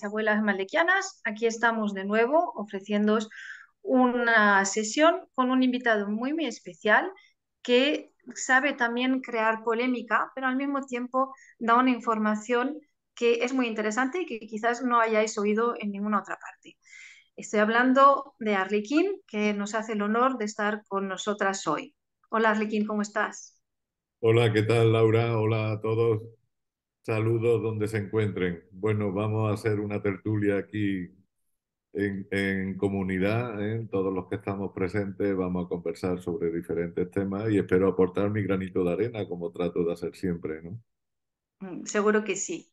las abuelas malequianas. Aquí estamos de nuevo ofreciéndoos una sesión con un invitado muy, muy especial que sabe también crear polémica, pero al mismo tiempo da una información que es muy interesante y que quizás no hayáis oído en ninguna otra parte. Estoy hablando de Arlequín, que nos hace el honor de estar con nosotras hoy. Hola Arlequín, ¿cómo estás? Hola, ¿qué tal Laura? Hola a todos. Saludos donde se encuentren. Bueno, vamos a hacer una tertulia aquí en, comunidad, ¿eh? todos los que estamos presentes vamos a conversar sobre diferentes temas y espero aportar mi granito de arena como trato de hacer siempre, ¿no? Mm, seguro que sí.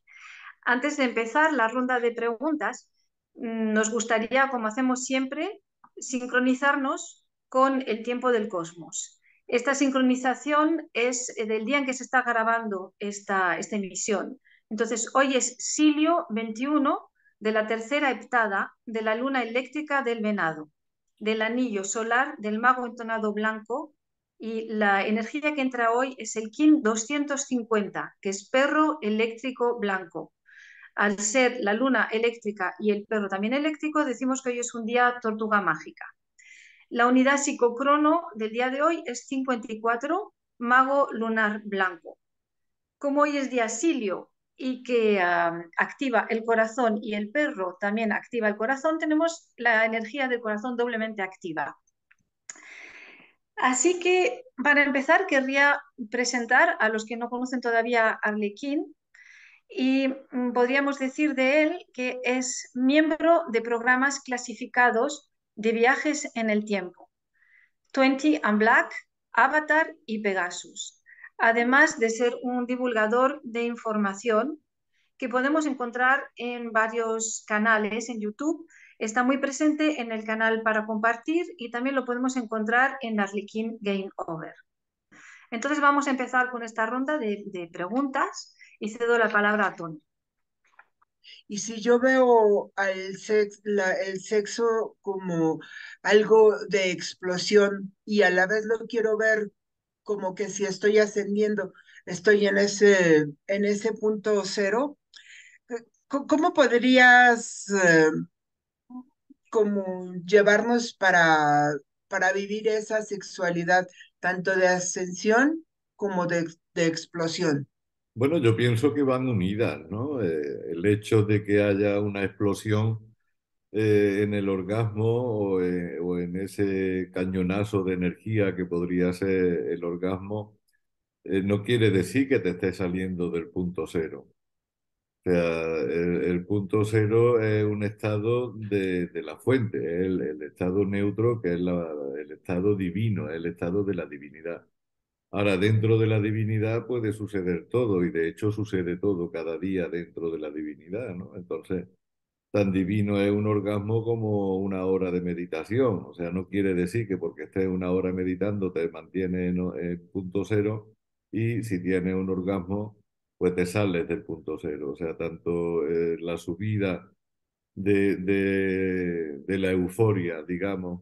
Antes de empezar la ronda de preguntas, mm, nos gustaría, como hacemos siempre, sincronizarnos con el tiempo del cosmos. Esta sincronización es del día en que se está grabando esta, esta emisión. Entonces, hoy es Silio 21 de la tercera heptada de la luna eléctrica del venado, del anillo solar del mago entonado blanco y la energía que entra hoy es el KIN 250, que es perro eléctrico blanco. Al ser la luna eléctrica y el perro también eléctrico, decimos que hoy es un día tortuga mágica. La unidad psicocrono del día de hoy es 54, mago lunar blanco. Como hoy es día silio y que activa el corazón y el perro también activa el corazón, tenemos la energía del corazón doblemente activa. Así que para empezar querría presentar a los que no conocen todavía a Arlequín y mm, podríamos decir de él que es miembro de programas clasificados de viajes en el tiempo, 20 and Black, Avatar y Pegasus además de ser un divulgador de información que podemos encontrar en varios canales en YouTube. Está muy presente en el canal para compartir y también lo podemos encontrar en Arlequín Game Over. Entonces vamos a empezar con esta ronda de, preguntas y cedo la palabra a Tony. Y si yo veo al el sexo como algo de explosión y a la vez lo quiero ver como que si estoy ascendiendo, estoy en ese, en ese punto cero. Eh, ¿Cómo podrías eh, como llevarnos para, para vivir esa sexualidad, tanto de ascensión como de, explosión? Bueno, yo pienso que van unidas, ¿no? Eh, el hecho de que haya una explosión en el orgasmo o, en ese cañonazo de energía que podría ser el orgasmo, eh, no quiere decir que te estés saliendo del punto cero. O sea, el, punto cero es un estado de, la fuente, el, el, estado neutro que es el estado divino, el estado de la divinidad. Ahora, dentro de la divinidad puede suceder todo y de hecho sucede todo cada día dentro de la divinidad, ¿no? Entonces, tan divino es un orgasmo como una hora de meditación. O sea, no quiere decir que porque estés una hora meditando te mantiene en, punto cero y si tienes un orgasmo, pues te sales del punto cero. O sea, tanto eh, la subida de, de, la euforia, digamos,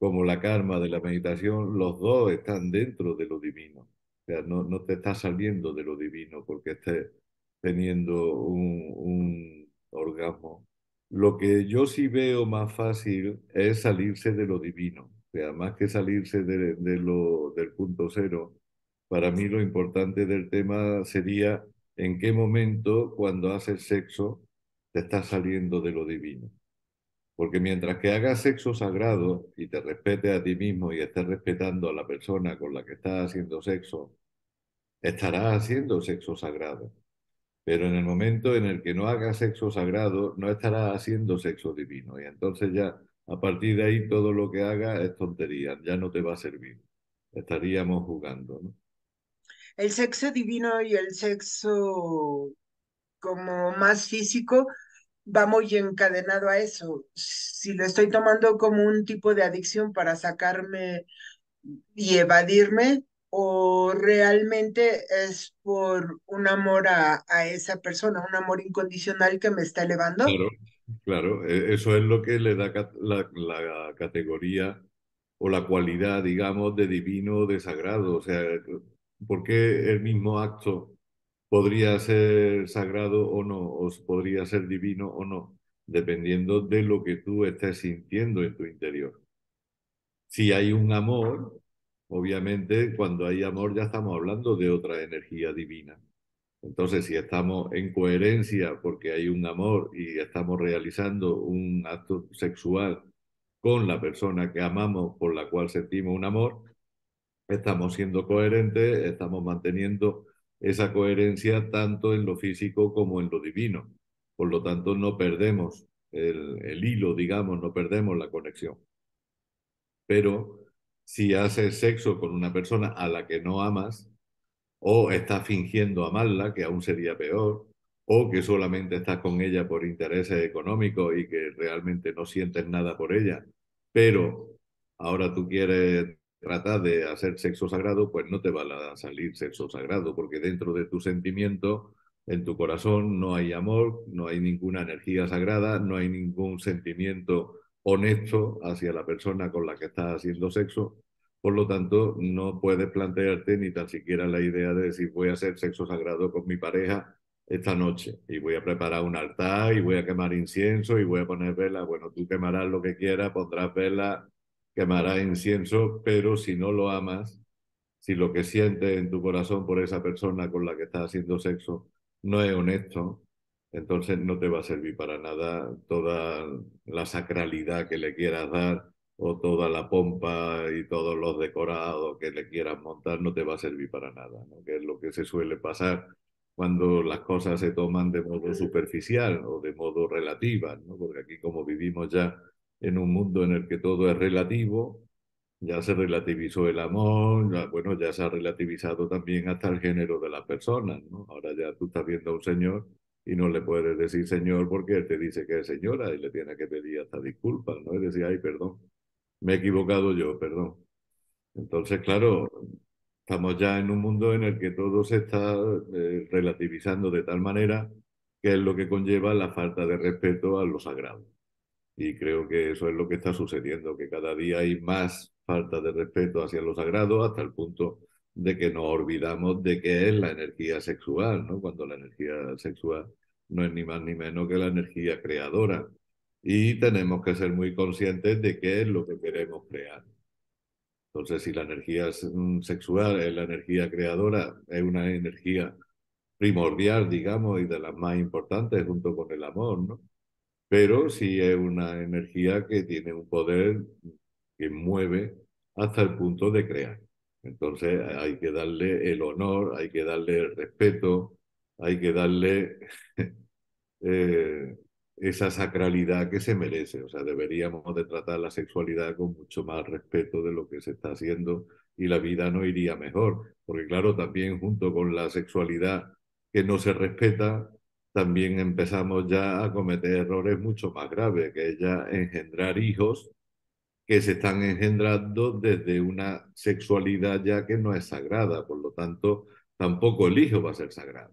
como la karma de la meditación, los dos están dentro de lo divino. O sea, no, no te estás saliendo de lo divino porque estés teniendo un, un orgasmo lo que yo sí veo más fácil es salirse de lo divino. O sea, más que salirse de, lo, del punto cero, para mí lo importante del tema sería en qué momento cuando haces sexo te estás saliendo de lo divino. Porque mientras que hagas sexo sagrado y te respete a ti mismo y estés respetando a la persona con la que estás haciendo sexo, estarás haciendo sexo sagrado. Pero en el momento en el que no haga sexo sagrado, no estará haciendo sexo divino. Y entonces ya, a partir de ahí, todo lo que haga es tontería, ya no te va a servir. Estaríamos jugando. El sexo divino y el sexo como más físico va muy encadenado a eso. Si lo estoy tomando como un tipo de adicción para sacarme y evadirme, o realmente es por un amor a, esa persona, un amor incondicional que me está elevando. Claro, claro, e, eso es lo que le da la, la categoría o la cualidad, digamos, de divino o de sagrado. O sea, ¿por qué el mismo acto podría ser sagrado o no, o podría ser divino o no? dependiendo de lo que tú estés sintiendo en tu interior. Si hay un amor, obviamente cuando hay amor ya estamos hablando de otra energía divina. Entonces, si estamos en coherencia porque hay un amor y estamos realizando un acto sexual con la persona que amamos, por la cual sentimos un amor, estamos siendo coherentes, estamos manteniendo esa coherencia tanto en lo físico como en lo divino. Por lo tanto, no perdemos el, el hilo, digamos, no perdemos la conexión. Pero si haces sexo con una persona a la que no amas, o estás fingiendo amarla, que aún sería peor, o que solamente estás con ella por intereses económicos y que realmente no sientes nada por ella, pero ahora tú quieres tratar de hacer sexo sagrado, pues no te va a salir sexo sagrado, porque dentro de tu sentimiento, en tu corazón, no hay amor, no hay ninguna energía sagrada, no hay ningún sentimiento honesto hacia la persona con la que estás haciendo sexo, por lo tanto, no puedes plantearte ni tan siquiera la idea de decir voy a hacer sexo sagrado con mi pareja esta noche y voy a preparar un altar y voy a quemar incienso y voy a poner velas. Bueno, tú quemarás lo que quieras, pondrás velas, quemarás incienso, pero si no lo amas, si lo que sientes en tu corazón por esa persona con la que estás haciendo sexo no es honesto, entonces no te va a servir para nada toda la sacralidad que le quieras dar o toda la pompa y todos los decorados que le quieras montar no te va a servir para nada, ¿no? que es lo que se suele pasar cuando las cosas se toman de modo superficial o de modo relativa, ¿no? porque aquí como vivimos ya en un mundo en el que todo es relativo, ya se relativizó el amor, bueno, ya se ha relativizado también hasta el género de las personas, ¿no? Ahora ya tú estás viendo a un señor y no le puedes decir señor porque él te dice que es señora y le tiene que pedir hasta disculpas, ¿no? Y decir, ay, perdón me he equivocado yo, perdón. Entonces, claro, estamos ya en un mundo en el que todo se está eh, relativizando de tal manera que es lo que conlleva la falta de respeto a lo sagrado. Y creo que eso es lo que está sucediendo, que cada día hay más falta de respeto hacia lo sagrado hasta el punto de que nos olvidamos de qué es la energía sexual, ¿no? Cuando la energía sexual no es ni más ni menos que la energía creadora y tenemos que ser muy conscientes de qué es lo que queremos crear. Entonces, si la energía mm, sexual es la energía creadora, es una energía primordial, digamos, y de las más importantes junto con el amor, ¿no? Pero sí es una energía que tiene un poder que mueve hasta el punto de crear. Entonces hay que darle el honor, hay que darle el respeto, hay que darle eh, esa sacralidad que se merece. O sea, deberíamos de tratar la sexualidad con mucho más respeto de lo que se está haciendo y la vida no iría mejor. Porque claro, también junto con la sexualidad que no se respeta, también empezamos ya a cometer errores mucho más graves, que es ya engendrar hijos que se están engendrando desde una sexualidad ya que no es sagrada, por lo tanto, tampoco el hijo va a ser sagrado.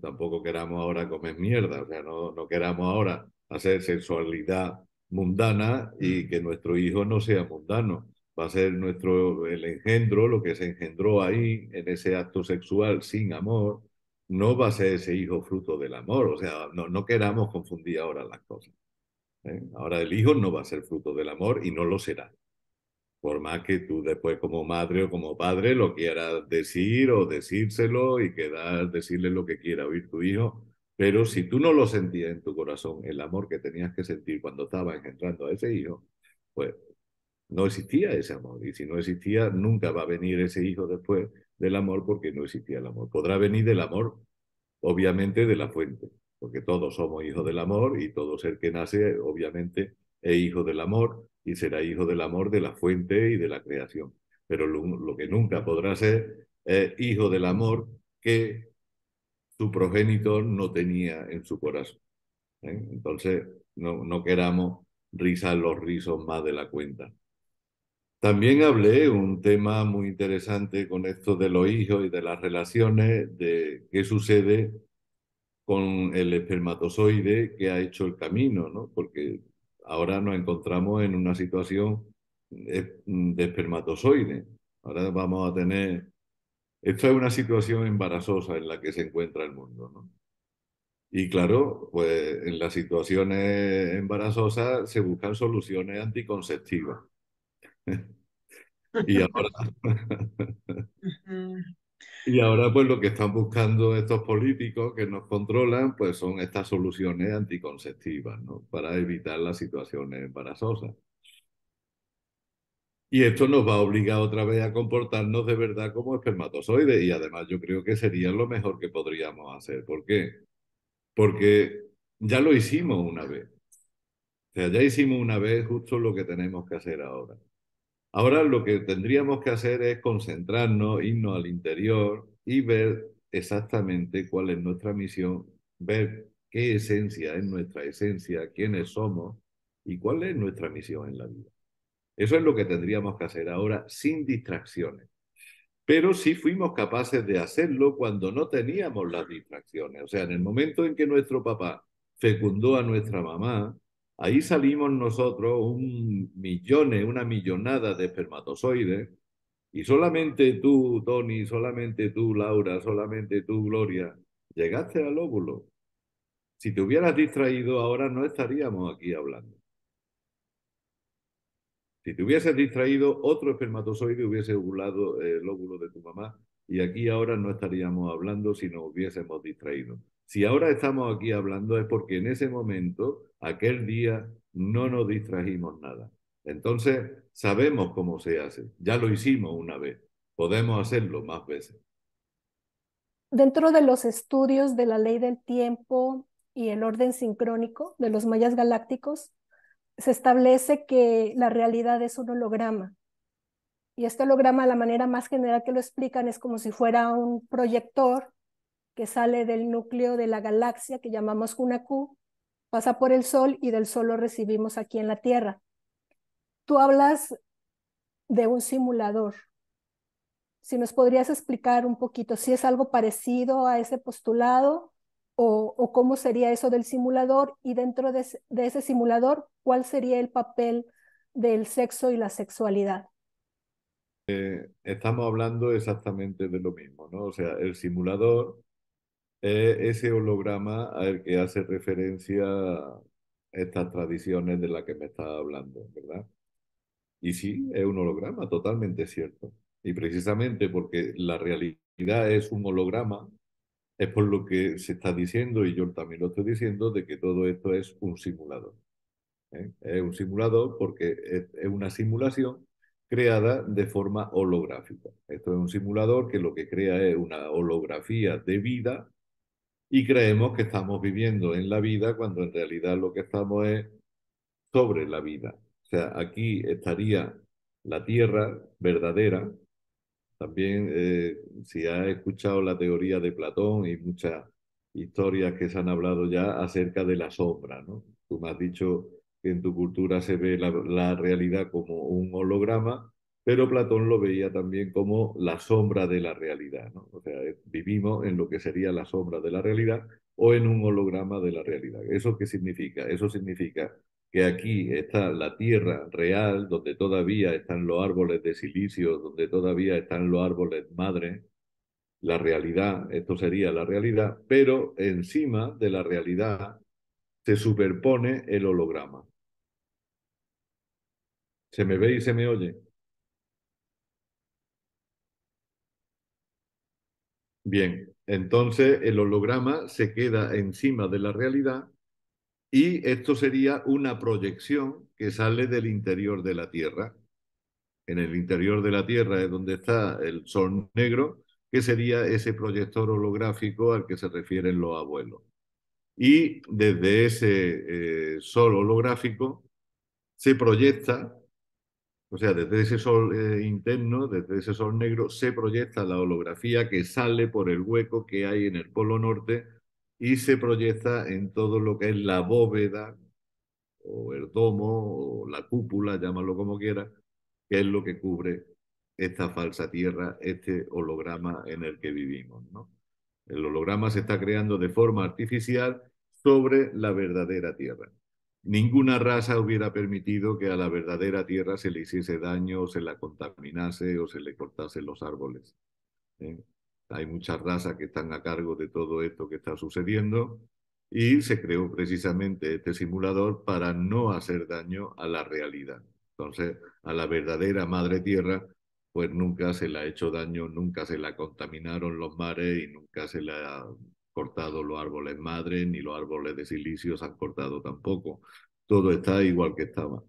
Tampoco queramos ahora comer mierda, o sea, no, no queramos ahora hacer sexualidad mundana y que nuestro hijo no sea mundano. Va a ser nuestro, el engendro, lo que se engendró ahí en ese acto sexual sin amor, no va a ser ese hijo fruto del amor. O sea, no, queramos confundir ahora las cosas. ¿eh? Ahora el hijo no va a ser fruto del amor y no lo será por más que tú después como madre o como padre lo quieras decir o decírselo y quedar, decirle lo que quiera oír tu hijo, pero si tú no lo sentías en tu corazón, el amor que tenías que sentir cuando estabas engendrando a ese hijo, pues no existía ese amor. Y si no existía, nunca va a venir ese hijo después del amor porque no existía el amor. Podrá venir del amor, obviamente, de la fuente, porque todos somos hijos del amor y todo ser que nace, obviamente, es hijo del amor y será hijo del amor de la fuente y de la creación. Pero lo, que nunca podrá ser es hijo del amor que su progenitor no tenía en su corazón. ¿eh? Entonces, no, no queramos rizar los rizos más de la cuenta. También hablé un tema muy interesante con esto de los hijos y de las relaciones, de qué sucede con el espermatozoide que ha hecho el camino, ¿no? Porque ahora nos encontramos en una situación de espermatozoide. Ahora vamos a tener... Esta es una situación embarazosa en la que se encuentra el mundo, ¿no? Y claro, pues en las situaciones embarazosas se buscan soluciones anticonceptivas. Y ahora, y ahora pues lo que están buscando estos políticos que nos controlan pues son estas soluciones anticonceptivas, ¿no? Para evitar las situaciones embarazosas. Y esto nos va a obligar otra vez a comportarnos de verdad como espermatozoides y además yo creo que sería lo mejor que podríamos hacer. ¿Por qué? Porque ya lo hicimos una vez. O sea, ya hicimos una vez justo lo que tenemos que hacer ahora. Ahora lo que tendríamos que hacer es concentrarnos, irnos al interior y ver exactamente cuál es nuestra misión, ver qué esencia es nuestra esencia, quiénes somos y cuál es nuestra misión en la vida. Eso es lo que tendríamos que hacer ahora sin distracciones. Pero sí fuimos capaces de hacerlo cuando no teníamos las distracciones. O sea, en el momento en que nuestro papá fecundó a nuestra mamá, ahí salimos nosotros un millones, una millonada de espermatozoides, y solamente tú, Tony, solamente tú, Laura, solamente tú, Gloria, llegaste al óvulo. Si te hubieras distraído, ahora no estaríamos aquí hablando. Si te hubieses distraído, otro espermatozoide hubiese ovulado el óvulo de tu mamá y aquí ahora no estaríamos hablando si nos hubiésemos distraído. Si ahora estamos aquí hablando es porque en ese momento, aquel día, no nos distrajimos nada. Entonces, sabemos cómo se hace. Ya lo hicimos una vez. Podemos hacerlo más veces. Dentro de los estudios de la ley del tiempo y el orden sincrónico de los mayas galácticos, se establece que la realidad es un holograma. Y este holograma, la manera más general que lo explican es como si fuera un proyector que sale del núcleo de la galaxia que llamamos Hunaku, pasa por el Sol y del Sol lo recibimos aquí en la Tierra. Tú hablas de un simulador. Si nos podrías explicar un poquito si es algo parecido a ese postulado o, cómo sería eso del simulador y dentro de, ese simulador, cuál sería el papel del sexo y la sexualidad. Eh, estamos hablando exactamente de lo mismo, ¿no? O sea, el simulador es ese holograma al que hace referencia estas tradiciones de las que me estaba hablando, ¿verdad? Y sí, es un holograma, totalmente cierto. Y precisamente porque la realidad es un holograma, es por lo que se está diciendo, y yo también lo estoy diciendo, de que todo esto es un simulador. ¿eh? Es un simulador porque es, una simulación creada de forma holográfica. Esto es un simulador que lo que crea es una holografía de vida y creemos que estamos viviendo en la vida cuando en realidad lo que estamos es sobre la vida. O sea, aquí estaría la tierra verdadera, también, eh, si has escuchado la teoría de Platón y muchas historias que se han hablado ya acerca de la sombra, ¿no? Tú me has dicho que en tu cultura se ve la, realidad como un holograma, pero Platón lo veía también como la sombra de la realidad, ¿no? O sea, vivimos en lo que sería la sombra de la realidad o en un holograma de la realidad. ¿Eso qué significa? Eso significa que aquí está la tierra real, donde todavía están los árboles de silicio, donde todavía están los árboles madre, la realidad, esto sería la realidad, pero encima de la realidad se superpone el holograma. ¿Se me ve y se me oye? Bien, entonces el holograma se queda encima de la realidad y esto sería una proyección que sale del interior de la Tierra. En el interior de la Tierra es donde está el Sol negro, que sería ese proyector holográfico al que se refieren los abuelos. Y desde ese eh, Sol holográfico se proyecta, o sea, desde ese Sol eh, interno, desde ese Sol negro, se proyecta la holografía que sale por el hueco que hay en el Polo Norte y se proyecta en todo lo que es la bóveda o el domo o la cúpula, llámalo como quiera, que es lo que cubre esta falsa tierra, este holograma en el que vivimos. El holograma se está creando de forma artificial sobre la verdadera tierra. Ninguna raza hubiera permitido que a la verdadera tierra se le hiciese daño o se la contaminase o se le cortase los árboles. ¿eh? Hay muchas razas que están a cargo de todo esto que está sucediendo y se creó precisamente este simulador para no hacer daño a la realidad. Entonces, a la verdadera madre tierra, pues nunca se le ha hecho daño, nunca se la contaminaron los mares y nunca se le ha cortado los árboles madres, ni los árboles de silicio se han cortado tampoco. Todo está igual que estaba.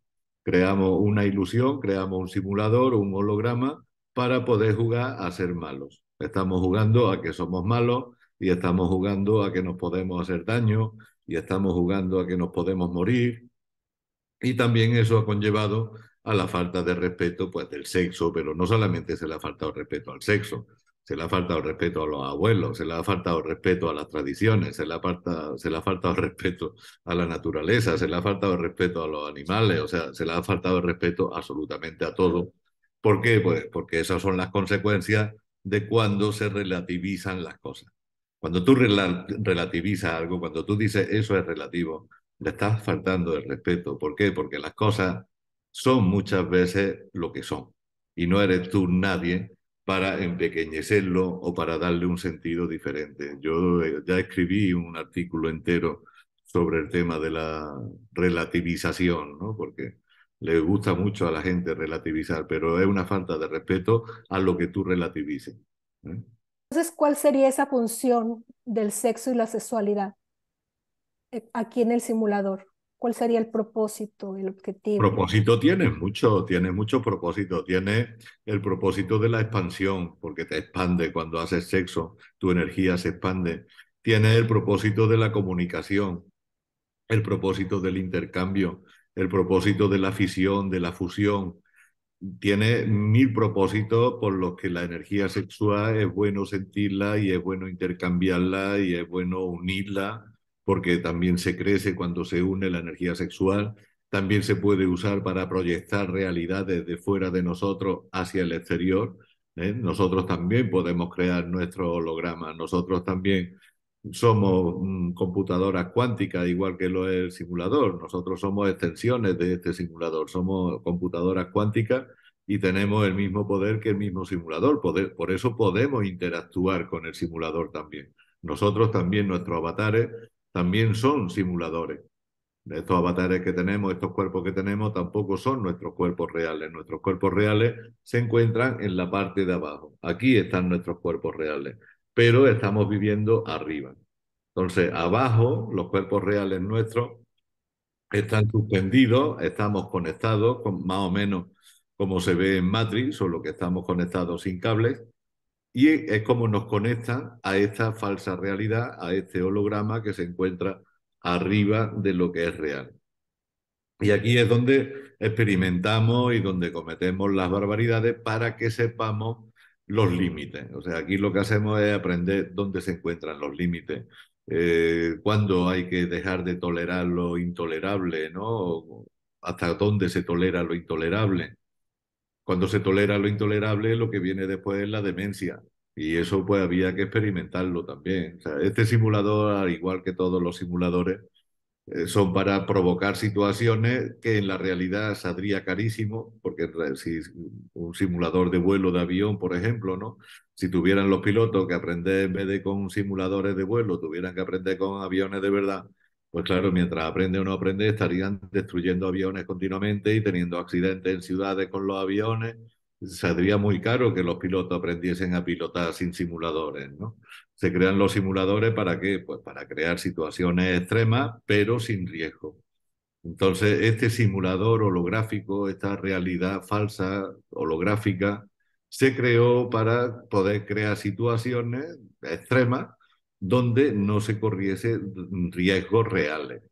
Creamos una ilusión, creamos un simulador, un holograma, para poder jugar a ser malos. Estamos jugando a que somos malos y estamos jugando a que nos podemos hacer daño y estamos jugando a que nos podemos morir. Y también eso ha conllevado a la falta de respeto pues, del sexo, pero no solamente se le ha faltado respeto al sexo, se le ha faltado respeto a los abuelos, se le ha faltado respeto a las tradiciones, se le ha faltado, se le respeto a la naturaleza, se le ha faltado respeto a los animales, o sea, se le ha faltado respeto absolutamente a todo. ¿Por qué? Pues porque esas son las consecuencias de cuando se relativizan las cosas. Cuando tú relativizas algo, cuando tú dices eso es relativo, le estás faltando el respeto. ¿Por qué? Porque las cosas son muchas veces lo que son. Y no eres tú nadie para empequeñecerlo o para darle un sentido diferente. Yo eh, ya escribí un artículo entero sobre el tema de la relativización, ¿no? Porque le gusta mucho a la gente relativizar, pero es una falta de respeto a lo que tú relativices. ¿eh? Entonces, ¿cuál sería esa función del sexo y la sexualidad eh, aquí en el simulador? ¿Cuál sería el propósito, el objetivo? Propósito tiene mucho, tiene mucho propósito. Tiene el propósito de la expansión, porque te expande cuando haces sexo, tu energía se expande. Tiene el propósito de la comunicación, el propósito del intercambio, el propósito de la fisión, de la fusión, tiene mil propósitos por los que la energía sexual es bueno sentirla y es bueno intercambiarla y es bueno unirla, porque también se crece cuando se une la energía sexual. También se puede usar para proyectar realidades de fuera de nosotros hacia el exterior. ¿eh? Nosotros también podemos crear nuestro holograma, nosotros también somos computadoras cuánticas, igual que lo es el simulador. Nosotros somos extensiones de este simulador, somos computadoras cuánticas y tenemos el mismo poder que el mismo simulador. por eso podemos interactuar con el simulador también. Nosotros también, nuestros avatares, también son simuladores. Estos avatares que tenemos, estos cuerpos que tenemos, tampoco son nuestros cuerpos reales. Nuestros cuerpos reales se encuentran en la parte de abajo. Aquí están nuestros cuerpos reales pero estamos viviendo arriba. Entonces, abajo, los cuerpos reales nuestros están suspendidos, estamos conectados, con, más o menos como se ve en Matrix, solo que estamos conectados sin cables, y es como nos conectan a esta falsa realidad, a este holograma que se encuentra arriba de lo que es real. Y aquí es donde experimentamos y donde cometemos las barbaridades para que sepamos los límites. O sea, aquí lo que hacemos es aprender dónde se encuentran los límites, eh, cuándo hay que dejar de tolerar lo intolerable, ¿no? Hasta dónde se tolera lo intolerable. Cuando se tolera lo intolerable, lo que viene después es la demencia. Y eso pues había que experimentarlo también. Este simulador, al igual que todos los simuladores, eh, son para provocar situaciones que en la realidad saldría carísimo, porque si un simulador de vuelo de avión, por ejemplo, ¿no? Si tuvieran los pilotos que aprender en vez de con simuladores de vuelo, tuvieran que aprender con aviones de verdad, pues claro, mientras aprende o no aprende, estarían destruyendo aviones continuamente y teniendo accidentes en ciudades con los aviones. Saldría muy caro que los pilotos aprendiesen a pilotar sin simuladores, ¿no? Se crean los simuladores para qué? Pues para crear situaciones extremas, pero sin riesgo. Entonces, este simulador holográfico, esta realidad falsa holográfica, se creó para poder crear situaciones extremas donde no se corriese riesgos reales.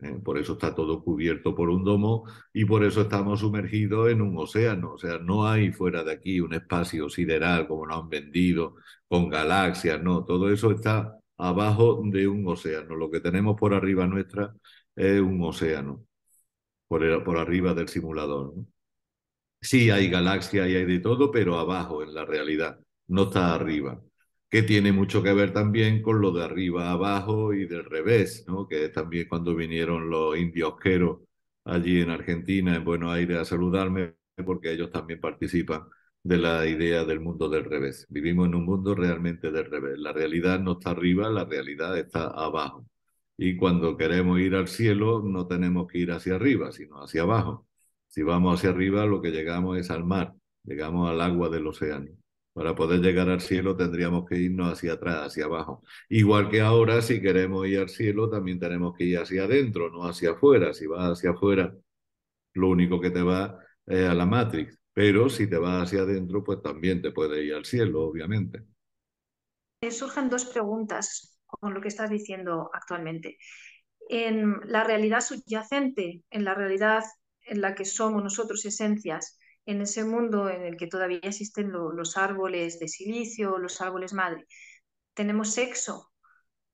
¿eh? Por eso está todo cubierto por un domo y por eso estamos sumergidos en un océano. O sea, no hay fuera de aquí un espacio sideral como nos han vendido, con galaxias, no. Todo eso está abajo de un océano. Lo que tenemos por arriba nuestra es un océano, por, por arriba del simulador. Sí hay galaxias y hay de todo, pero abajo en la realidad, no está arriba que tiene mucho que ver también con lo de arriba abajo y del revés, ¿no? que también cuando vinieron los indiosqueros allí en Argentina, en Buenos Aires, a saludarme, porque ellos también participan de la idea del mundo del revés. Vivimos en un mundo realmente del revés. La realidad no está arriba, la realidad está abajo. Y cuando queremos ir al cielo, no tenemos que ir hacia arriba, sino hacia abajo. Si vamos hacia arriba, lo que llegamos es al mar, llegamos al agua del océano. Para poder llegar al cielo tendríamos que irnos hacia atrás, hacia abajo. Igual que ahora, si queremos ir al cielo, también tenemos que ir hacia adentro, no hacia afuera. Si vas hacia afuera, lo único que te va es a la Matrix. Pero si te vas hacia adentro, pues también te puedes ir al cielo, obviamente. Surgen dos preguntas con lo que estás diciendo actualmente. En la realidad subyacente, en la realidad en la que somos nosotros esencias, en ese mundo en el que todavía existen los árboles de silicio, los árboles madre, ¿tenemos sexo?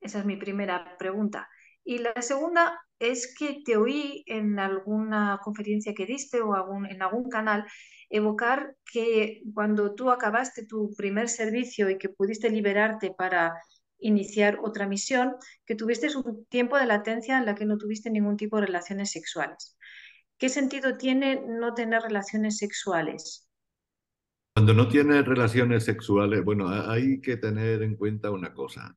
Esa es mi primera pregunta. Y la segunda es que te oí en alguna conferencia que diste o en algún canal evocar que cuando tú acabaste tu primer servicio y que pudiste liberarte para iniciar otra misión, que tuviste un tiempo de latencia en la que no tuviste ningún tipo de relaciones sexuales. ¿Qué sentido tiene no tener relaciones sexuales? Cuando no tienes relaciones sexuales, bueno, hay que tener en cuenta una cosa.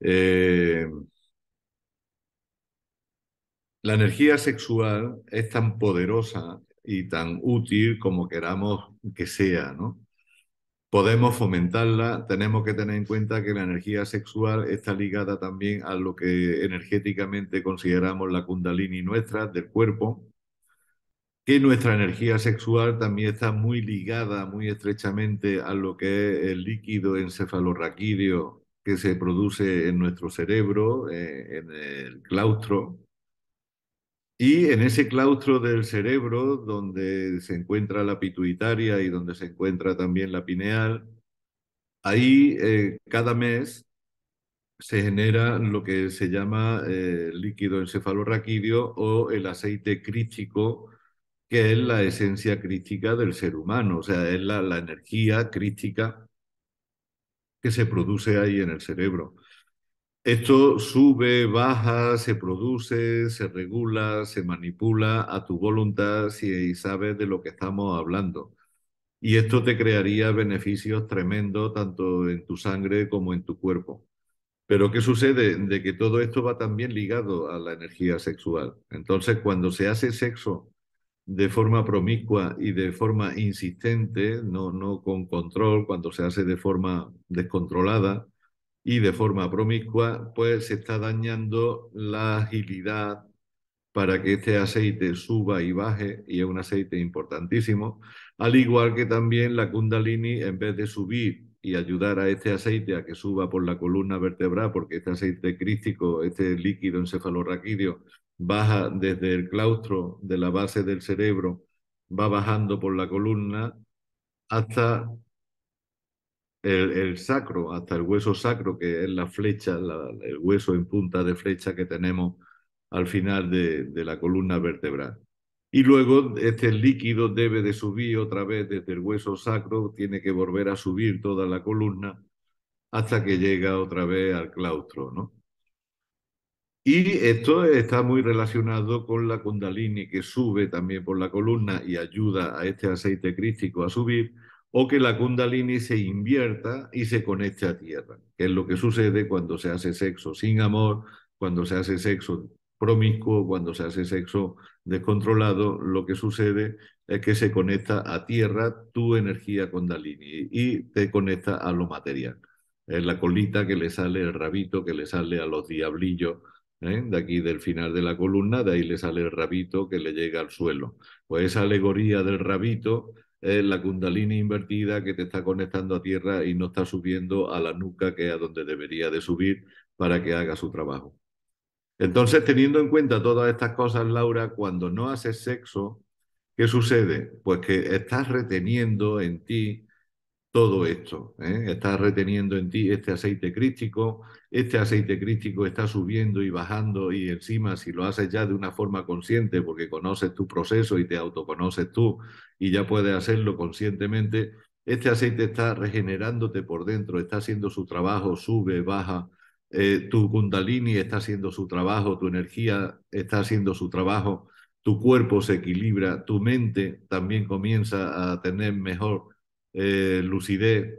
Eh, la energía sexual es tan poderosa y tan útil como queramos que sea, ¿no? podemos fomentarla, tenemos que tener en cuenta que la energía sexual está ligada también a lo que energéticamente consideramos la kundalini nuestra, del cuerpo, que nuestra energía sexual también está muy ligada muy estrechamente a lo que es el líquido encefalorraquídeo que se produce en nuestro cerebro, eh, en el claustro, y en ese claustro del cerebro, donde se encuentra la pituitaria y donde se encuentra también la pineal, ahí eh, cada mes se genera lo que se llama eh, líquido encefalorraquídeo o el aceite crístico, que es la esencia crística del ser humano, o sea, es la, la energía crística que se produce ahí en el cerebro. Esto sube, baja, se produce, se regula, se manipula a tu voluntad si sabes de lo que estamos hablando. Y esto te crearía beneficios tremendos tanto en tu sangre como en tu cuerpo. Pero ¿qué sucede? De que todo esto va también ligado a la energía sexual. Entonces, cuando se hace sexo de forma promiscua y de forma insistente, no, no con control, cuando se hace de forma descontrolada, y de forma promiscua, pues se está dañando la agilidad para que este aceite suba y baje, y es un aceite importantísimo, al igual que también la kundalini, en vez de subir y ayudar a este aceite a que suba por la columna vertebral, porque este aceite crístico, este líquido encefalorraquídeo, baja desde el claustro de la base del cerebro, va bajando por la columna hasta el, sacro, hasta el hueso sacro, que es la flecha, el hueso en punta de flecha que tenemos al final de, de, la columna vertebral. Y luego este líquido debe de subir otra vez desde el hueso sacro, tiene que volver a subir toda la columna hasta que llega otra vez al claustro, ¿no? Y esto está muy relacionado con la kundalini que sube también por la columna y ayuda a este aceite crístico a subir, o que la kundalini se invierta y se conecte a tierra, que es lo que sucede cuando se hace sexo sin amor, cuando se hace sexo promiscuo, cuando se hace sexo descontrolado, lo que sucede es que se conecta a tierra tu energía kundalini y te conecta a lo material. Es la colita que le sale el rabito, que le sale a los diablillos, ¿eh? de aquí del final de la columna, de ahí le sale el rabito que le llega al suelo. Pues esa alegoría del rabito es la kundalini invertida que te está conectando a tierra y no está subiendo a la nuca, que es a donde debería de subir para que haga su trabajo. Entonces, teniendo en cuenta todas estas cosas, Laura, cuando no haces sexo, ¿qué sucede? Pues que estás reteniendo en ti todo esto. ¿eh? Estás reteniendo en ti este aceite crístico, este aceite crístico está subiendo y bajando y encima si lo haces ya de una forma consciente porque conoces tu proceso y te autoconoces tú y ya puedes hacerlo conscientemente, este aceite está regenerándote por dentro, está haciendo su trabajo, sube, baja, eh, tu kundalini está haciendo su trabajo, tu energía está haciendo su trabajo, tu cuerpo se equilibra, tu mente también comienza a tener mejor eh, lucidez,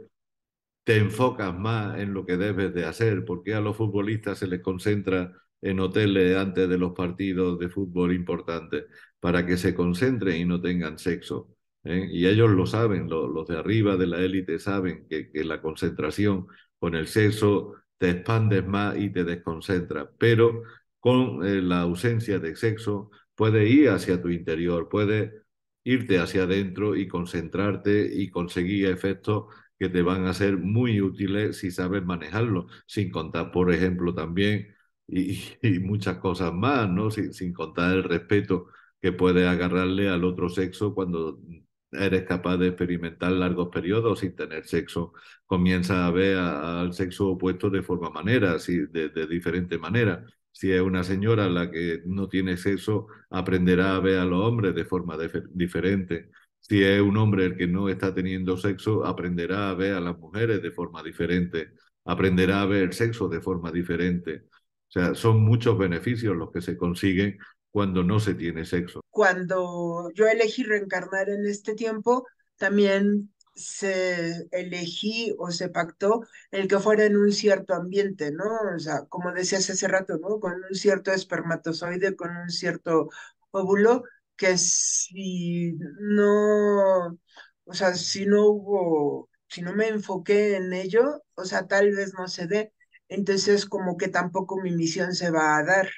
te enfocas más en lo que debes de hacer, porque a los futbolistas se les concentra en hoteles antes de los partidos de fútbol importantes, para que se concentren y no tengan sexo. ¿eh? Y ellos lo saben, los de arriba de la élite saben que, la concentración con el sexo te expandes más y te desconcentras, pero con eh, la ausencia de sexo puedes ir hacia tu interior, puedes irte hacia adentro y concentrarte y conseguir efectos que te van a ser muy útiles si sabes manejarlo, sin contar, por ejemplo, también, y, muchas cosas más, ¿no? Sin, sin contar el respeto que puedes agarrarle al otro sexo cuando eres capaz de experimentar largos periodos sin tener sexo, comienzas a ver al sexo opuesto de forma manera, de, de diferente manera. Si es una señora la que no tiene sexo, aprenderá a ver a los hombres de forma diferente. Si es un hombre el que no está teniendo sexo, aprenderá a ver a las mujeres de forma diferente, aprenderá a ver el sexo de forma diferente. O sea, son muchos beneficios los que se consiguen cuando no se tiene sexo. Cuando yo elegí reencarnar en este tiempo, también se elegí o se pactó el que fuera en un cierto ambiente, ¿no? O sea, como decías hace rato, ¿no? Con un cierto espermatozoide, con un cierto óvulo, que si no, o sea, si no hubo, si no me enfoqué en ello, o sea, tal vez no se dé. Entonces, como que tampoco mi misión se va a dar.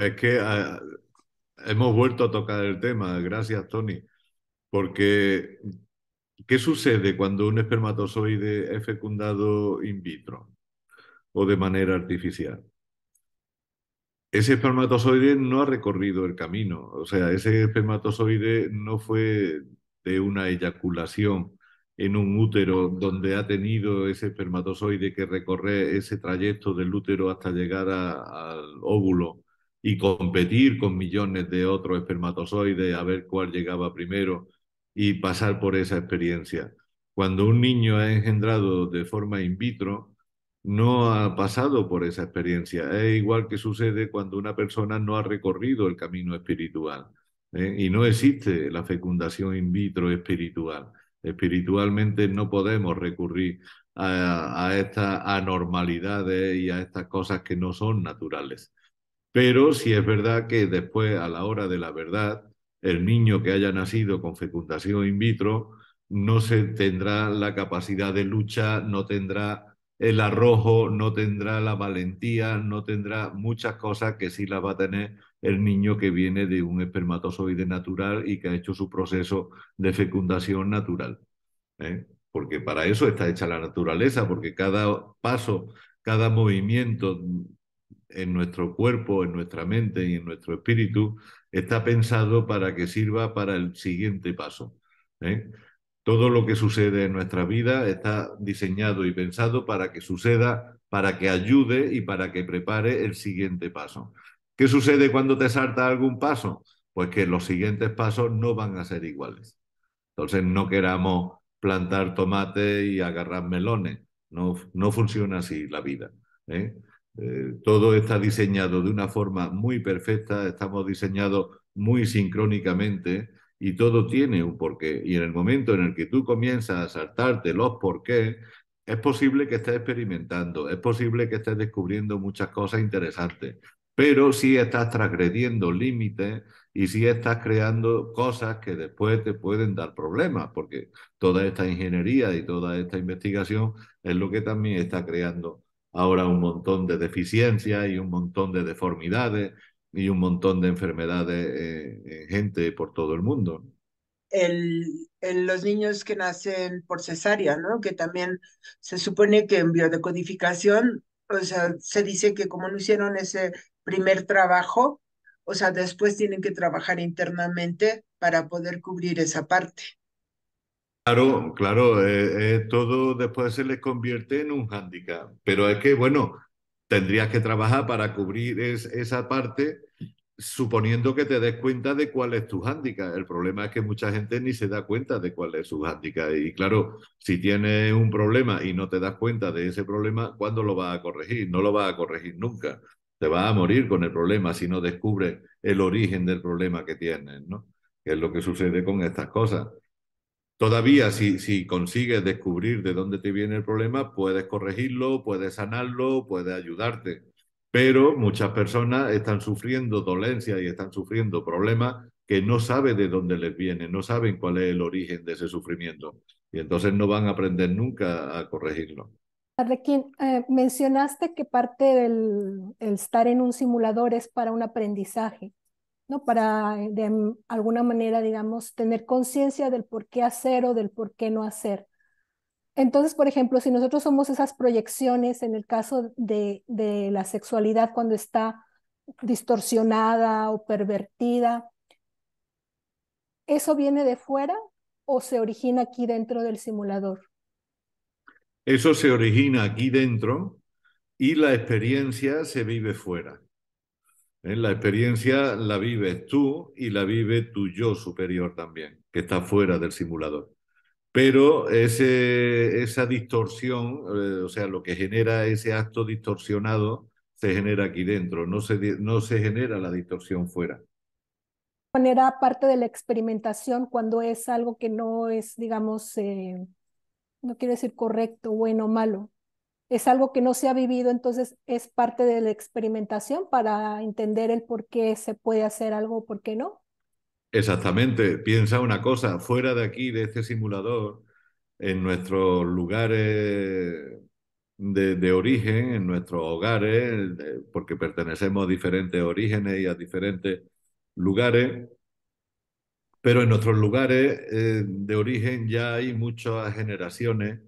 Es que ah, hemos vuelto a tocar el tema, gracias Tony, porque ¿qué sucede cuando un espermatozoide es fecundado in vitro o de manera artificial? Ese espermatozoide no ha recorrido el camino, o sea, ese espermatozoide no fue de una eyaculación en un útero donde ha tenido ese espermatozoide que recorre ese trayecto del útero hasta llegar al óvulo y competir con millones de otros espermatozoides a ver cuál llegaba primero y pasar por esa experiencia. Cuando un niño es engendrado de forma in vitro, no ha pasado por esa experiencia. Es igual que sucede cuando una persona no ha recorrido el camino espiritual. ¿eh? Y no existe la fecundación in vitro espiritual. Espiritualmente no podemos recurrir a, a estas anormalidades y a estas cosas que no son naturales. Pero sí es verdad que después, a la hora de la verdad, el niño que haya nacido con fecundación in vitro no tendrá la capacidad de lucha, no tendrá el arrojo, no tendrá la valentía, no tendrá muchas cosas que sí las va a tener el niño que viene de un espermatozoide natural y que ha hecho su proceso de fecundación natural. ¿eh? Porque para eso está hecha la naturaleza, porque cada paso, cada movimiento en nuestro cuerpo, en nuestra mente y en nuestro espíritu está pensado para que sirva para el siguiente paso. ¿eh? Todo lo que sucede en nuestra vida está diseñado y pensado para que suceda, para que ayude y para que prepare el siguiente paso. ¿Qué sucede cuando te salta algún paso? Pues que los siguientes pasos no van a ser iguales. Entonces no queramos plantar tomate y agarrar melones. No, no funciona así la vida. ¿eh? Eh, todo está diseñado de una forma muy perfecta, estamos diseñados muy sincrónicamente y todo tiene un porqué. Y en el momento en el que tú comienzas a saltarte los porqués, es posible que estés experimentando, es posible que estés descubriendo muchas cosas interesantes, pero si estás transgrediendo límites y si estás creando cosas que después te pueden dar problemas, porque toda esta ingeniería y toda esta investigación es lo que también está creando ahora un montón de deficiencias y un montón de deformidades y un montón de enfermedades en gente por todo el mundo. El, los niños que nacen por cesárea, ¿no? Que también se supone que en biodecodificación, o sea, se dice que como no hicieron ese primer trabajo, o sea, después tienen que trabajar internamente para poder cubrir esa parte. Claro, claro, eh, eh, todo después se les convierte en un hándicap, pero es que, bueno, tendrías que trabajar para cubrir esa parte suponiendo que te des cuenta de cuál es tu hándicap. El problema es que mucha gente ni se da cuenta de cuál es su hándicap. Y claro, si tienes un problema y no te das cuenta de ese problema, ¿cuándo lo vas a corregir? No lo vas a corregir nunca. Te vas a morir con el problema si no descubres el origen del problema que tienes, ¿no? Que es lo que sucede con estas cosas. Todavía, si, si consigues descubrir de dónde te viene el problema, puedes corregirlo, puedes sanarlo, puedes ayudarte. Pero muchas personas están sufriendo dolencias y están sufriendo problemas que no saben de dónde les viene, no saben cuál es el origen de ese sufrimiento. Y entonces no van a aprender nunca a corregirlo. Arlequín, eh, mencionaste que parte del estar en un simulador es para un aprendizaje, Para de alguna manera, digamos, tener conciencia del por qué hacer o del por qué no hacer. Entonces, por ejemplo, si nosotros somos esas proyecciones en el caso de la sexualidad cuando está distorsionada o pervertida, ¿eso viene de fuera o se origina aquí dentro del simulador? Eso se origina aquí dentro y la experiencia se vive fuera. ¿Eh? La experiencia la vives tú y la vive tu yo superior también, que está fuera del simulador. Pero ese, esa distorsión, eh, o sea, lo que genera ese acto distorsionado, se genera aquí dentro, no se, no se genera la distorsión fuera. Manera parte de la experimentación cuando es algo que no es, digamos, eh, no quiero decir correcto, bueno, malo. Es algo que no se ha vivido, entonces es parte de la experimentación para entender el por qué se puede hacer algo, por qué no. Exactamente. Piensa una cosa, fuera de aquí, de este simulador, en nuestros lugares de, origen, en nuestros hogares, porque pertenecemos a diferentes orígenes y a diferentes lugares, pero en nuestros lugares eh, de origen ya hay muchas generaciones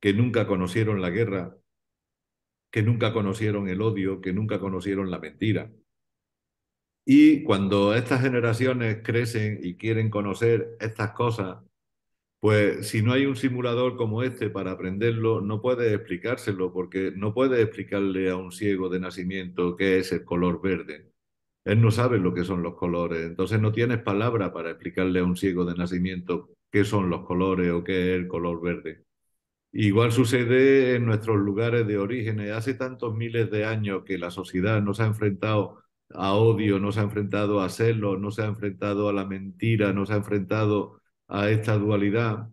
que nunca conocieron la guerra, que nunca conocieron el odio, que nunca conocieron la mentira. Y cuando estas generaciones crecen y quieren conocer estas cosas, pues si no hay un simulador como este para aprenderlo, no puedes explicárselo, porque no puedes explicarle a un ciego de nacimiento qué es el color verde. Él no sabe lo que son los colores, entonces no tienes palabra para explicarle a un ciego de nacimiento qué son los colores o qué es el color verde. Igual sucede en nuestros lugares de origen. Hace tantos miles de años que la sociedad no se ha enfrentado a odio, no se ha enfrentado a celos, no se ha enfrentado a la mentira, no se ha enfrentado a esta dualidad,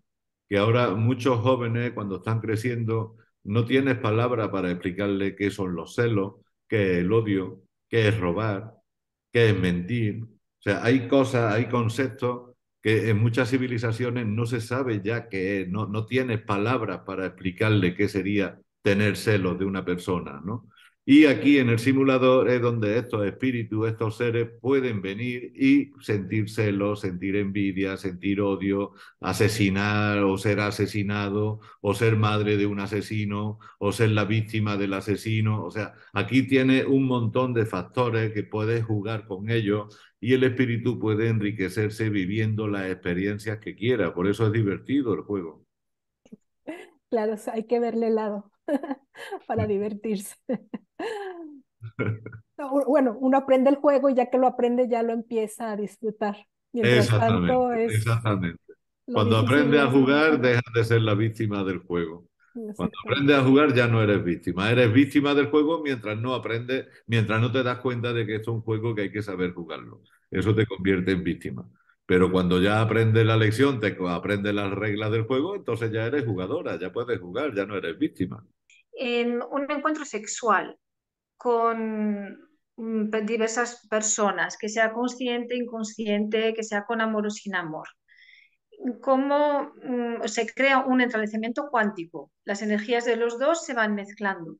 que ahora muchos jóvenes cuando están creciendo no tienes palabra para explicarle qué son los celos, qué es el odio, qué es robar, qué es mentir. O sea, hay cosas, hay conceptos que en muchas civilizaciones no se sabe ya qué es, no, no tienes palabras para explicarle qué sería tener celos de una persona, ¿no? Y aquí en el simulador es donde estos espíritus, estos seres pueden venir y sentir celos, sentir envidia, sentir odio, asesinar o ser asesinado, o ser madre de un asesino, o ser la víctima del asesino. O sea, aquí tiene un montón de factores que puedes jugar con ellos y el espíritu puede enriquecerse viviendo las experiencias que quiera. Por eso es divertido el juego. Claro, hay que verle el lado para divertirse. bueno, uno aprende el juego y ya que lo aprende ya lo empieza a disfrutar. exactamente, exactamente. Cuando aprende a jugar, deja de ser la víctima del juego. Cuando aprendes a jugar ya no eres víctima, eres víctima del juego mientras no aprendes, mientras no te das cuenta de que esto es un juego que hay que saber jugarlo. Eso te convierte en víctima. Pero cuando ya aprendes la lección, te aprendes las reglas del juego, entonces ya eres jugadora, ya puedes jugar, ya no eres víctima. En un encuentro sexual, con mm, diversas personas, que sea consciente, inconsciente, que sea con amor o sin amor. Cómo mm, se crea un entrenamiento cuántico. Las energías de los dos se van mezclando.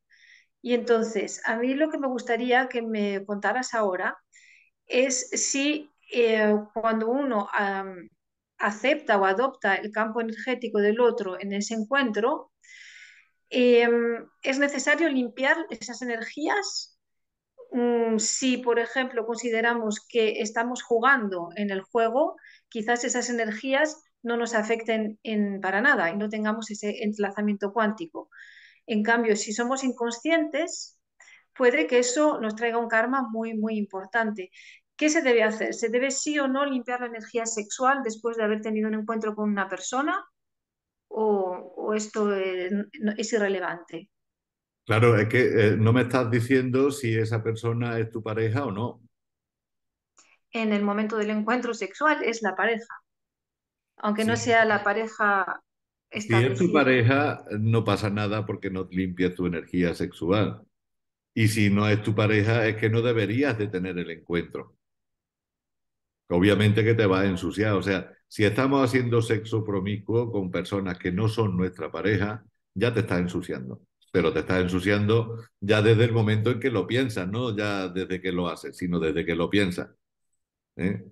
Y entonces, a mí lo que me gustaría que me contaras ahora es si eh, cuando uno acepta o adopta el campo energético del otro en ese encuentro, Em, ¿Es necesario limpiar esas energías? Mm, si, por ejemplo, consideramos que estamos jugando en el juego, quizás esas energías no nos afecten para nada y no tengamos ese enlazamiento cuántico. En cambio, si somos inconscientes, puede que eso nos traiga un karma muy, muy importante. ¿Qué se debe hacer? ¿Se debe sí o no limpiar la energía sexual después de haber tenido un encuentro con una persona? O, esto es, irrelevante? Claro, es que eh, no me estás diciendo si esa persona es tu pareja o no. En el momento del encuentro sexual es la pareja, aunque no sea la pareja Si es tu pareja, no pasa nada porque no limpias tu energía sexual. Y si no es tu pareja, es que no deberías de tener el encuentro. Obviamente que te va a ensuciar. O sea, si estamos haciendo sexo promiscuo con personas que no son nuestra pareja, ya te estás ensuciando. Pero te estás ensuciando ya desde el momento en que lo piensas, no ya desde que lo haces, sino desde que lo piensas. ¿eh?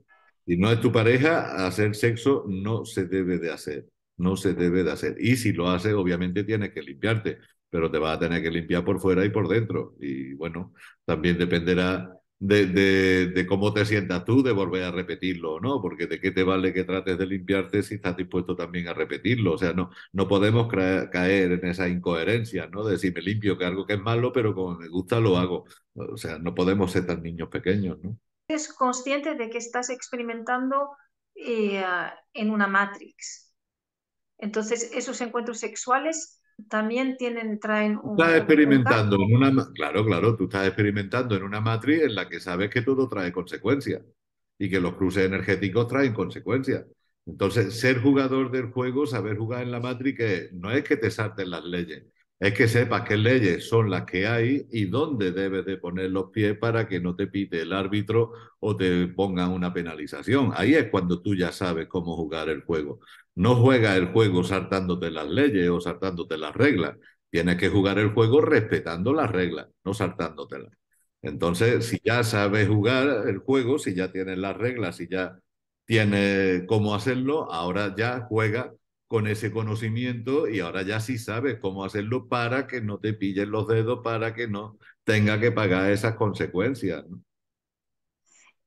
Si no es tu pareja, hacer sexo no se debe de hacer. No se debe de hacer. Y si lo haces, obviamente tienes que limpiarte, pero te vas a tener que limpiar por fuera y por dentro. Y bueno, también dependerá de, de, cómo te sientas tú de volver a repetirlo o no, porque de qué te vale que trates de limpiarte si estás dispuesto también a repetirlo. O sea, no, no podemos caer en esa incoherencia, ¿no? De si me limpio, que algo que es malo, pero como me gusta lo hago. O sea, no podemos ser tan niños pequeños, ¿no? Es consciente de que estás experimentando eh, en una Matrix. Entonces, esos encuentros sexuales también tienen, traen un... Estás experimentando en una... Claro, claro, tú estás experimentando en una matriz en la que sabes que todo trae consecuencias y que los cruces energéticos traen consecuencias. Entonces, ser jugador del juego, saber jugar en la matriz, que no es que te salten las leyes, es que sepas qué leyes son las que hay y dónde debes de poner los pies para que no te pite el árbitro o te pongan una penalización. Ahí es cuando tú ya sabes cómo jugar el juego. No juegas el juego saltándote las leyes o saltándote las reglas. Tienes que jugar el juego respetando las reglas, no saltándotelas. Entonces, si ya sabes jugar el juego, si ya tienes las reglas, si ya tienes cómo hacerlo, ahora ya juega con ese conocimiento y ahora ya sí sabes cómo hacerlo para que no te pillen los dedos, para que no tenga que pagar esas consecuencias.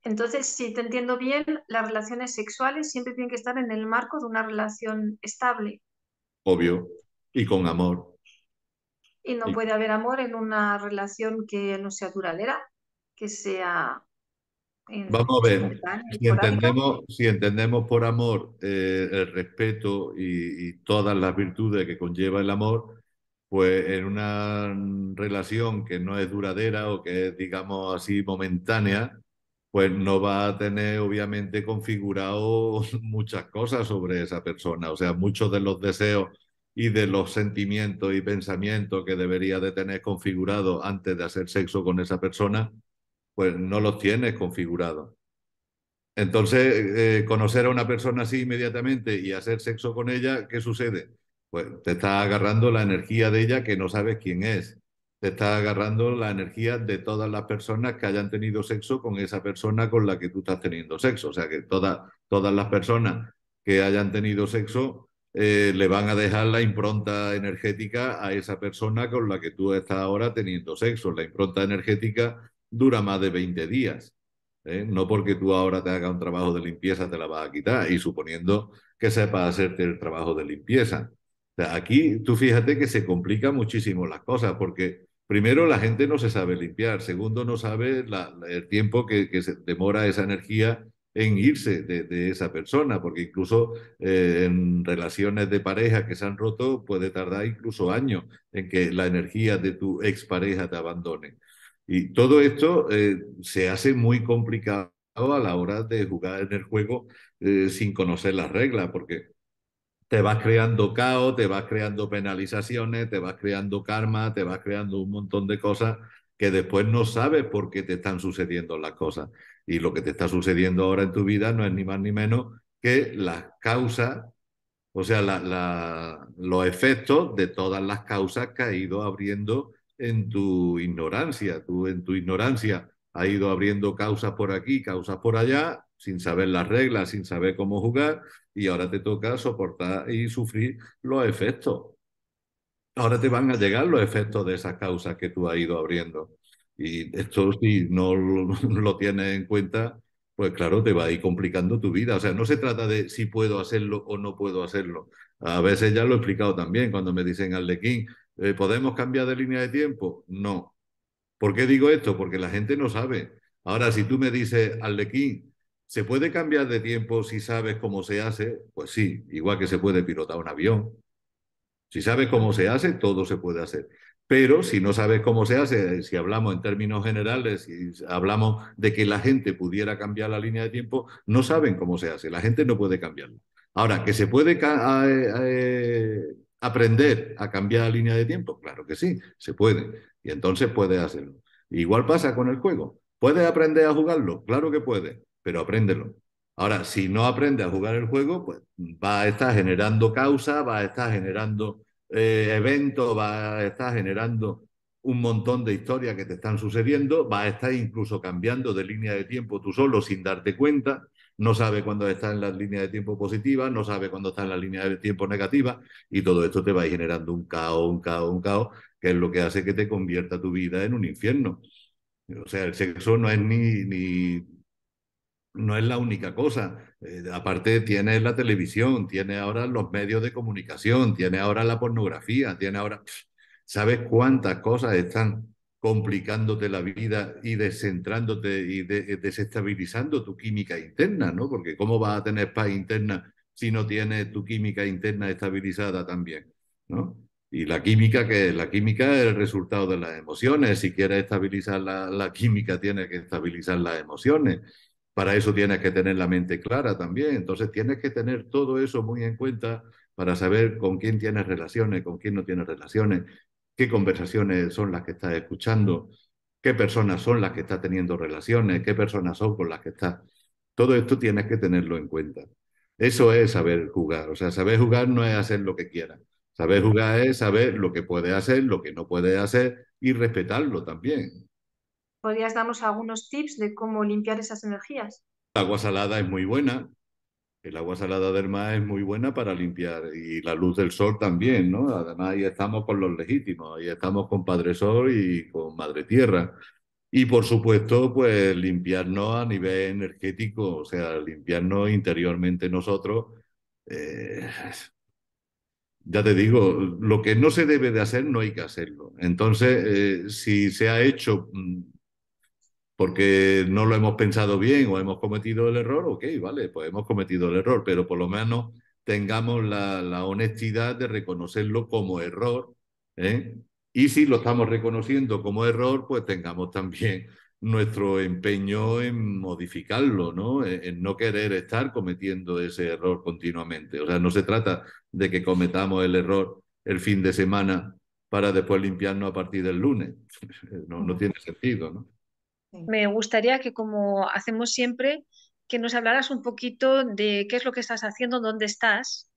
Entonces, si te entiendo bien, las relaciones sexuales siempre tienen que estar en el marco de una relación estable. Obvio, y con amor. Y no puede haber amor en una relación que no sea duradera, que sea Vamos a ver, si entendemos, si entendemos por amor eh, el respeto y, todas las virtudes que conlleva el amor, pues en una relación que no es duradera o que es, digamos así, momentánea, pues no va a tener obviamente configurado muchas cosas sobre esa persona. O sea, muchos de los deseos y de los sentimientos y pensamientos que debería de tener configurado antes de hacer sexo con esa persona, pues no los tienes configurados. Entonces, eh, conocer a una persona así inmediatamente y hacer sexo con ella, ¿qué sucede? Pues te está agarrando la energía de ella que no sabes quién es. Está agarrando la energía de todas las personas que hayan tenido sexo con esa persona con la que tú estás teniendo sexo. O sea que todas todas las personas que hayan tenido sexo eh, le van a dejar la impronta energética a esa persona con la que tú estás ahora teniendo sexo. La impronta energética dura más de 20 días. ¿eh? No porque tú ahora te hagas un trabajo de limpieza te la vas a quitar y suponiendo que sepas hacerte el trabajo de limpieza. aquí tú fíjate que se complican muchísimo las cosas porque primero la gente no se sabe limpiar, segundo no sabe el tiempo que, se demora esa energía en irse de, esa persona, porque incluso eh, en relaciones de pareja que se han roto puede tardar incluso años en que la energía de tu expareja te abandone. Y todo esto eh, se hace muy complicado a la hora de jugar en el juego eh, sin conocer las reglas, porque te vas creando caos, te vas creando penalizaciones, te vas creando karma, te vas creando un montón de cosas que después no sabes por qué te están sucediendo las cosas. Y lo que te está sucediendo ahora en tu vida no es ni más ni menos que las causas, o sea, los efectos de todas las causas que ha ido abriendo en tu ignorancia. Tú en tu ignorancia has ido abriendo causas por aquí, causas por allá, sin saber las reglas, sin saber cómo jugar, y ahora te toca soportar y sufrir los efectos. Ahora te van a llegar los efectos de esas causas que tú has ido abriendo. Y esto si no lo, tienes en cuenta, pues claro, te va a ir complicando tu vida. O sea, no se trata de si puedo hacerlo o no puedo hacerlo. A veces ya lo he explicado también cuando me dicen Arlequín, eh, ¿Podemos cambiar de línea de tiempo? No. ¿Por qué digo esto? Porque la gente no sabe. Ahora, si tú me dices, Arlequín, ¿se puede cambiar de tiempo si sabes cómo se hace? Pues sí, igual que se puede pilotar un avión. Si sabes cómo se hace, todo se puede hacer. Pero si no sabes cómo se hace, si hablamos en términos generales, si hablamos de que la gente pudiera cambiar la línea de tiempo, no saben cómo se hace. La gente no puede cambiarla. Ahora, que se puede eh, eh, aprender a cambiar la línea de tiempo? Claro que sí, se puede. Y entonces puedes hacerlo. Igual pasa con el juego. ¿Puedes aprender a jugarlo? Claro que puedes, pero apréndelo. Ahora, si no aprendes a jugar el juego, pues va a estar generando causa, va a estar generando eh, eventos, va a estar generando un montón de historias que te están sucediendo, va a estar incluso cambiando de línea de tiempo tú solo sin darte cuenta, no sabe cuándo está en la línea de tiempo positiva, no sabe cuándo está en la línea de tiempo negativa, y todo esto te va generando un caos, un caos, un caos, que es lo que hace que te convierta tu vida en un infierno. O sea, el sexo no es ni, ni no es la única cosa. Eh, aparte, tiene la televisión, tiene ahora los medios de comunicación, tiene ahora la pornografía, tiene ahora. ¿Sabes cuántas cosas están complicándote la vida y descentrándote y desestabilizando tu química interna, ¿no? Porque ¿cómo vas a tener paz interna si no tienes tu química interna estabilizada también, ¿no? Y la química, que la química es el resultado de las emociones. Si quieres estabilizar la, la química, tienes que estabilizar las emociones. Para eso tienes que tener la mente clara también. Entonces tienes que tener todo eso muy en cuenta para saber con quién tienes relaciones, con quién no tienes relaciones, qué conversaciones son las que estás escuchando, qué personas son las que estás teniendo relaciones, qué personas son con las que estás. Todo esto tienes que tenerlo en cuenta. Eso es saber jugar. O sea, saber jugar no es hacer lo que quieras. Saber jugar es saber lo que puede hacer, lo que no puede hacer y respetarlo también. ¿Podrías darnos algunos tips de cómo limpiar esas energías? La agua salada es muy buena, el agua salada del mar es muy buena para limpiar y la luz del sol también, ¿no? Además ahí estamos con los legítimos, ahí estamos con Padre Sol y con Madre Tierra. Y por supuesto, pues limpiarnos a nivel energético, o sea, limpiarnos interiormente nosotros. Eh, ya te digo, lo que no se debe de hacer no hay que hacerlo. Entonces, eh, si se ha hecho mm, porque no lo hemos pensado bien o hemos cometido el error, ok, vale, pues hemos cometido el error, pero por lo menos tengamos la, honestidad de reconocerlo como error. ¿eh? Y si lo estamos reconociendo como error, pues tengamos también nuestro empeño en modificarlo, ¿no? En, no querer estar cometiendo ese error continuamente. O sea, no se trata de que cometamos el error el fin de semana para después limpiarnos a partir del lunes. No, no tiene sentido, ¿no? Me gustaría que, como hacemos siempre, que nos hablaras un poquito de qué es lo que estás haciendo, dónde estás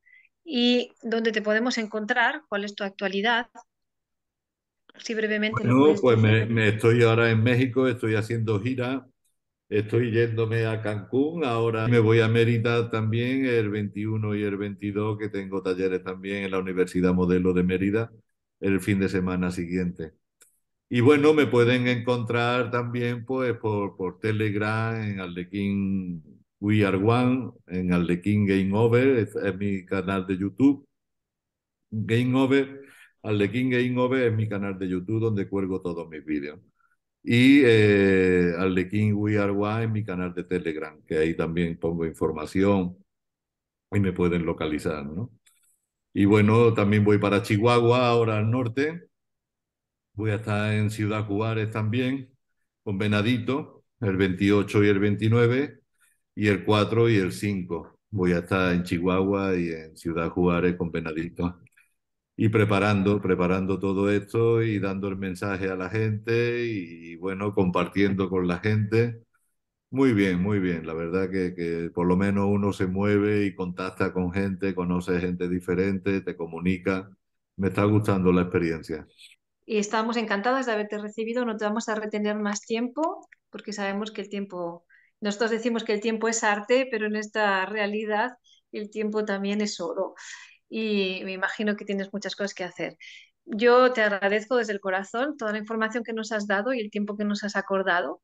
y dónde te podemos encontrar, cuál es tu actualidad. Si brevemente. Bueno, pues me, estoy ahora en México, estoy haciendo gira, estoy yéndome a Cancún, ahora me voy a Mérida también el 21 y el 22, que tengo talleres también en la Universidad Modelo de Mérida el fin de semana siguiente. Y bueno, me pueden encontrar también pues, por, por Telegram, en Arlequín We Are One, en Arlequín Game Over, es, mi canal de YouTube. Game Over, Arlequín Game Over es mi canal de YouTube donde cuelgo todos mis vídeos. Y eh, Arlequín We Are One es mi canal de Telegram, que ahí también pongo información y me pueden localizar, ¿no? Y bueno, también voy para Chihuahua, ahora al norte, Voy a estar en Ciudad Juárez también, con Venadito, el 28 y el 29, y el 4 y el 5. Voy a estar en Chihuahua y en Ciudad Juárez con Venadito. Y preparando, preparando todo esto y dando el mensaje a la gente y, bueno, compartiendo con la gente. Muy bien, muy bien. La verdad que, que, por lo menos uno se mueve y contacta con gente, conoce gente diferente, te comunica. Me está gustando la experiencia y estamos encantadas de haberte recibido. No te vamos a retener más tiempo porque sabemos que el tiempo, nosotros decimos que el tiempo es arte, pero en esta realidad el tiempo también es oro. Y me imagino que tienes muchas cosas que hacer. Yo te agradezco desde el corazón toda la información que nos has dado y el tiempo que nos has acordado.